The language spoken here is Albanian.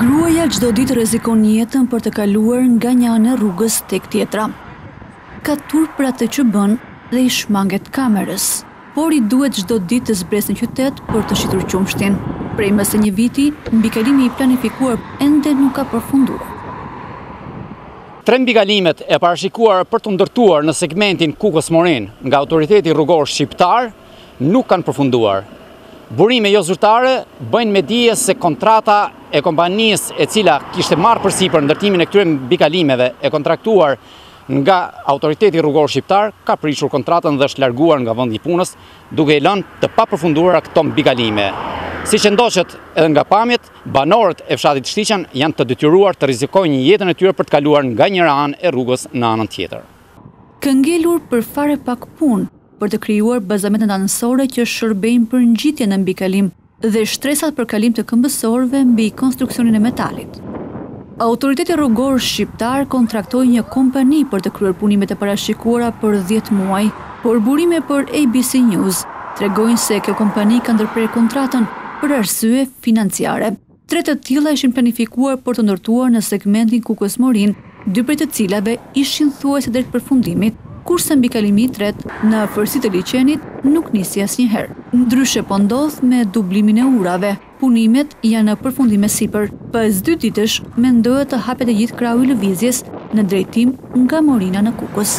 Gruaja çdo ditë rrezikon jetën për të kaluar nga një anë e rrugës tek tjetra. Ka turp për atë që bën dhe i shmanget kamerës. Por i duhet çdo ditë të zbresë në qytet për të shitur qumështin. Prej më se një viti, mbikalimi i planifikuar ende nuk ka përfunduar. Tre mbikalimet e parashikuara për t'u ndërtuar në segmentin Kukës-Morinë nga Autoriteti Rrugor Shqiptar nuk kanë përfunduar. Burime jozyrtare bëjnë me dije se kontrata e kompanisë e cila kishte marrë përsipër ndërtimin e këtyre mbikalimeve e kontraktuar Nga Autoriteti Rrugor Shqiptar ka prishur kontratën dhe është larguar nga vendi i punës, duke i lënë të papërfunduara këto mbikalime. Siç e ndoqët edhe nga pamjet, banorët e fshatit Shtiqën janë të detyruar të rrezikojnë jetën e tyre për të kaluar nga njëra anë e rrugës në anën tjetër. Ka ngelur për fare pak punë për të krijuar bazamentet anësore që shërbejnë për ngjitje në mbikalim dhe shtresat për kalim të këmbësorëve mbi konstruksionin e metalit. Autoriteti Rrugor Shqiptar kontraktoi një kompani për të kryer punimet e parashikuara për dhjetë muaj, por burime për ABC News tregojnë se kjo kompani ka ndërprerë kontratën për arsye financiare. Tre të tilla ishin planifikuar për t'u ndërtuar në segmentin Kukës-Morinë, dy prej të cilave ishin thuajse drejt përfundimit, kurse mbikalimi i tretë, në afërsi të liqenit, nuk nisi asnjëherë. Ndryshe po ndodh me dublimin e urave, punimet janë në përfundim e sipër. Pas dy ditësh, mendohet të hapet i gjithë krahu i lëvizjes në drejtim nga Morina në Kukës.